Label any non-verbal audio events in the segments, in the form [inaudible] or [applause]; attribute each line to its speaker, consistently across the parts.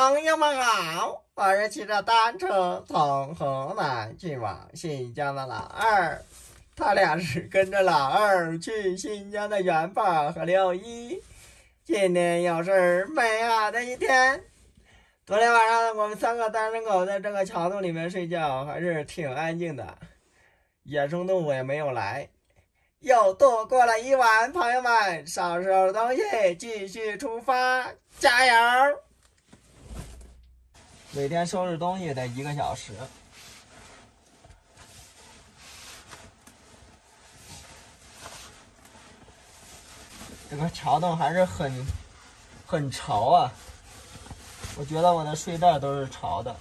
Speaker 1: 朋友们好，我是骑着单车从河南去往新疆的老二，他俩是跟着老二去新疆的元宝和六一。今天又是美好的一天。昨天晚上我们三个单身狗在这个桥洞里面睡觉，还是挺安静的，野生动物也没有来。又度过了一晚，朋友们，收拾东西，继续出发，加油！每天收拾东西得一个小时。这个桥洞还是很很潮啊！我觉得我的睡袋都是潮的。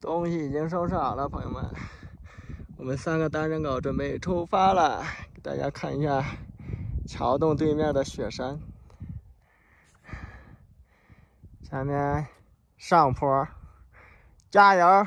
Speaker 1: 东西已经收拾好了，朋友们，我们三个单身狗准备出发了。给大家看一下桥洞对面的雪山，前面上坡，加油！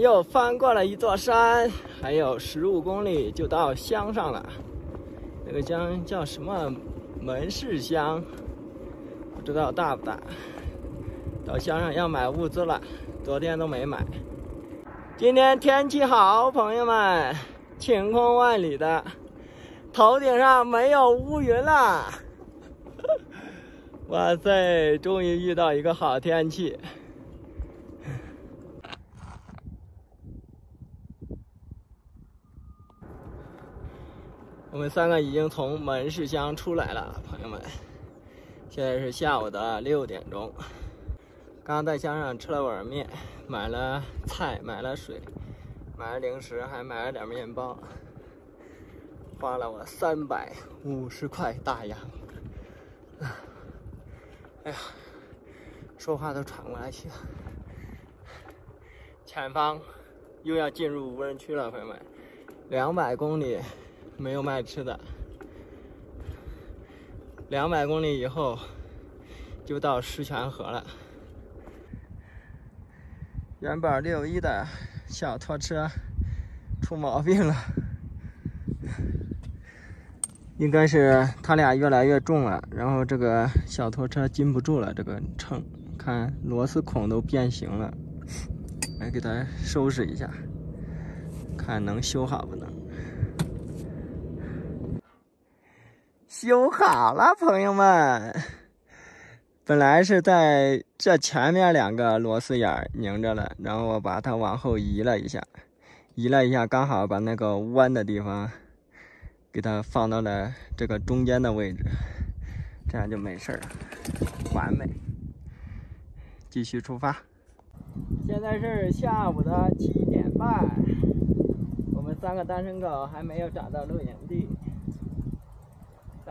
Speaker 1: 又翻过了一座山，还有十五公里就到乡上了。那个乡叫什么门市乡，不知道大不大。到乡上要买物资了，昨天都没买。今天天气好，朋友们，晴空万里的，头顶上没有乌云了。[laughs] 哇塞，终于遇到一个好天气。我们三个已经从门市乡出来了，朋友们。现在是下午的六点钟，刚在乡上吃了碗面，买了菜，买了水，买了零食，还买了点面包，花了我三百五十块大洋。哎呀，说话都喘不过来气了。前方又要进入无人区了，朋友们，两百公里。没有卖吃的，两百公里以后就到石泉河了。元宝六一的小拖车出毛病了，应该是他俩越来越重了，然后这个小拖车禁不住了，这个秤看螺丝孔都变形了，来给它收拾一下，看能修好不能。修好了，朋友们。本来是在这前面两个螺丝眼拧着了，然后我把它往后移了一下，移了一下，刚好把那个弯的地方给它放到了这个中间的位置，这样就没事了，完美。继续出发。现在是下午的七点半，我们三个单身狗还没有找到露营地，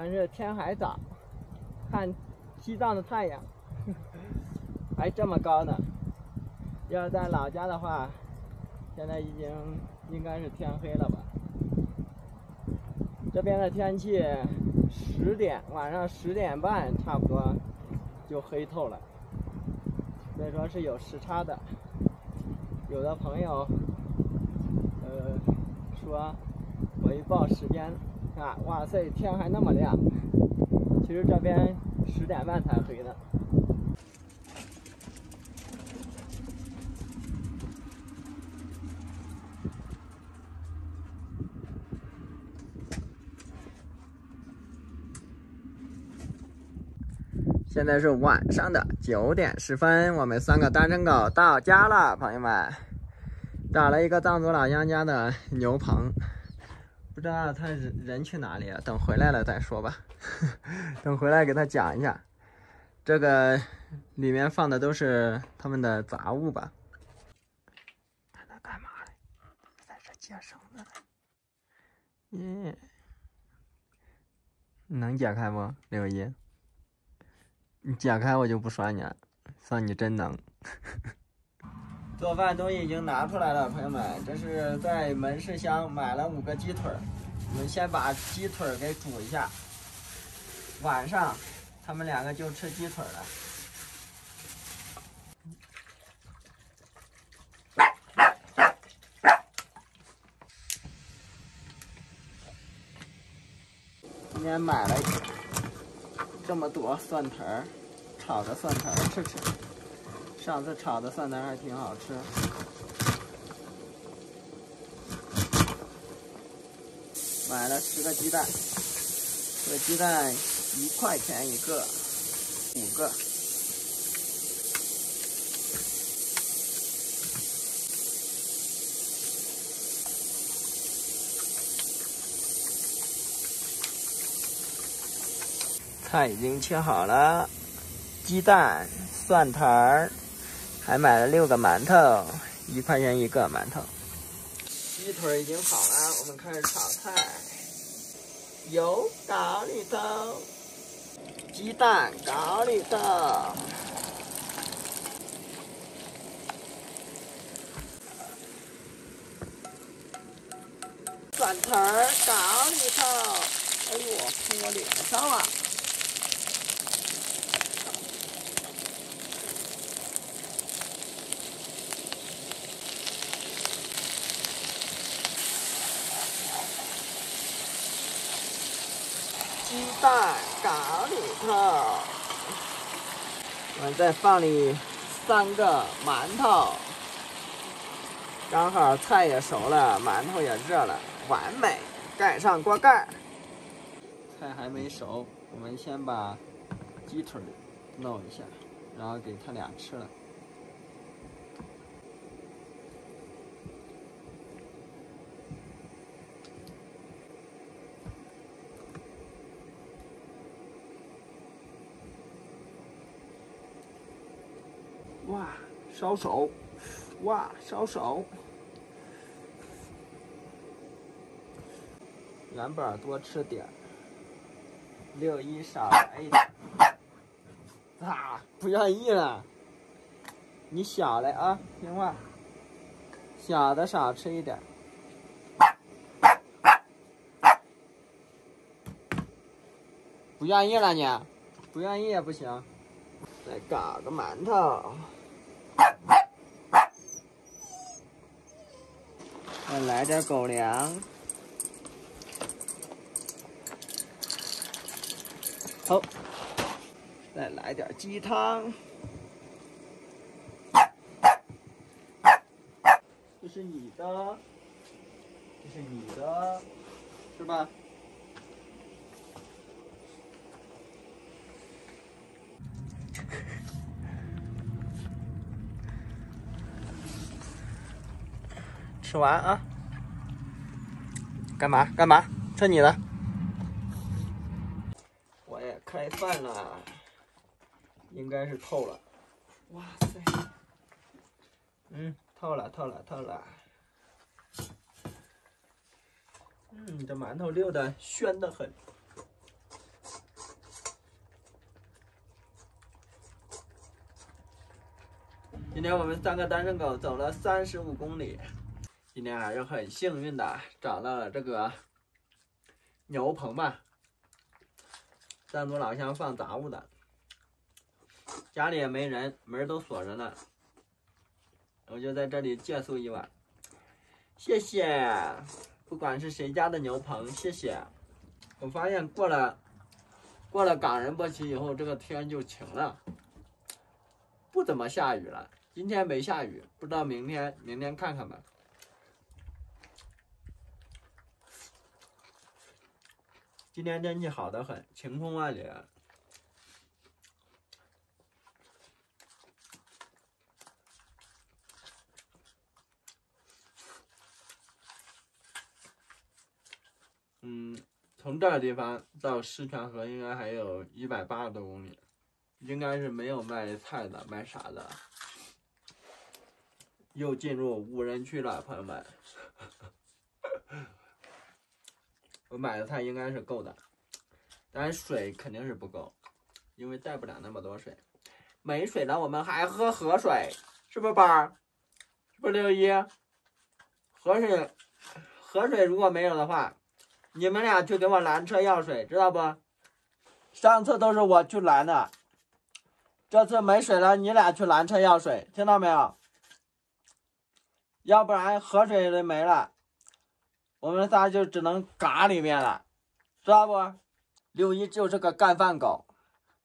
Speaker 1: 但是天还早，看西藏的太阳 [laughs] 还这么高呢。要在老家的话，现在已经应该是天黑了吧？这边的天气，十点晚上十点半差不多就黑透了，所以说是有时差的。有的朋友，呃，说我一报时间，啊，哇塞，天还那么亮，其实这边十点半才黑呢。现在是晚上的九点十分，我们三个单身狗到家了，朋友们，找了一个藏族老乡家的牛棚，不知道他人人去哪里了，等回来了再说吧。[laughs] 等回来给他讲一下，这个里面放的都是他们的杂物吧？他在干嘛嘞？在这解绳子。耶，能解开不，六一？你解开我就不说你了，算你真能。做饭东西已经拿出来了，朋友们，这是在门市乡买了五个鸡腿我们先把鸡腿给煮一下，晚上他们两个就吃鸡腿了。今天买了。这么多蒜头儿，炒的蒜头儿吃吃。上次炒的蒜苔还挺好吃。买了十个鸡蛋，这鸡蛋一块钱一个，五个。菜已经切好了，鸡蛋、蒜苔儿，还买了六个馒头，一块钱一个馒头。鸡腿已经好了，我们开始炒菜。油搞里头，鸡蛋搞里头，蒜头儿搞里头。哎呦，喷我脸上了！鸡蛋搞里头，我们再放里三个馒头，刚好菜也熟了，馒头也热了，完美！盖上锅盖。菜还没熟，我们先把鸡腿弄一下，然后给他俩吃了。哇，烧手！哇，烧手！元宝多吃点，六一少来一点。啊，不愿意了。你小来啊，听话。小的少吃一点。不愿意了你？不愿意也不行。再搞个馒头。再来点狗粮，好，再来点鸡汤，这是你的，这是你的，是吧？吃完啊！干嘛干嘛？吃你的。我也开饭了，应该是透了。哇塞，嗯，透了，透了，透了。嗯，这馒头溜的鲜的很。今天我们三个单身狗走了三十五公里，今天还是很幸运的找到了这个牛棚吧。藏族老乡放杂物的，家里也没人，门都锁着呢。我就在这里借宿一晚，谢谢。不管是谁家的牛棚，谢谢。我发现过了过了冈仁波齐以后，这个天就晴了，不怎么下雨了。今天没下雨，不知道明天，明天看看吧。今天天气好的很，晴空万里。嗯，从这个地方到狮泉河应该还有一百八十多公里，应该是没有卖菜的，卖啥的？又进入无人区了，朋友们。我买的菜应该是够的，但是水肯定是不够，因为带不了那么多水。没水了，我们还喝河水，是不是宝儿？是不是六一？河水，河水如果没有的话，你们俩去给我拦车要水，知道不？上次都是我去拦的，这次没水了，你俩去拦车要水，听到没有？要不然河水都没了。我们仨就只能嘎里面了，知道不？六一就是个干饭狗，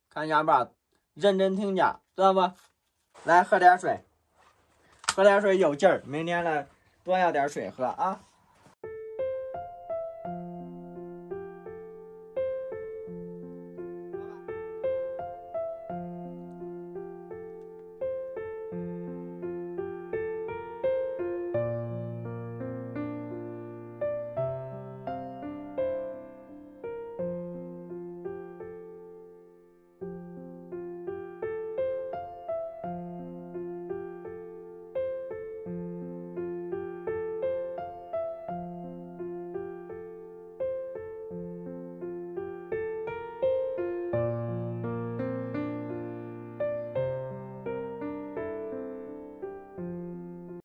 Speaker 1: 看见吧？认真听讲，知道不？来喝点水，喝点水有劲儿，明天呢多要点水喝啊。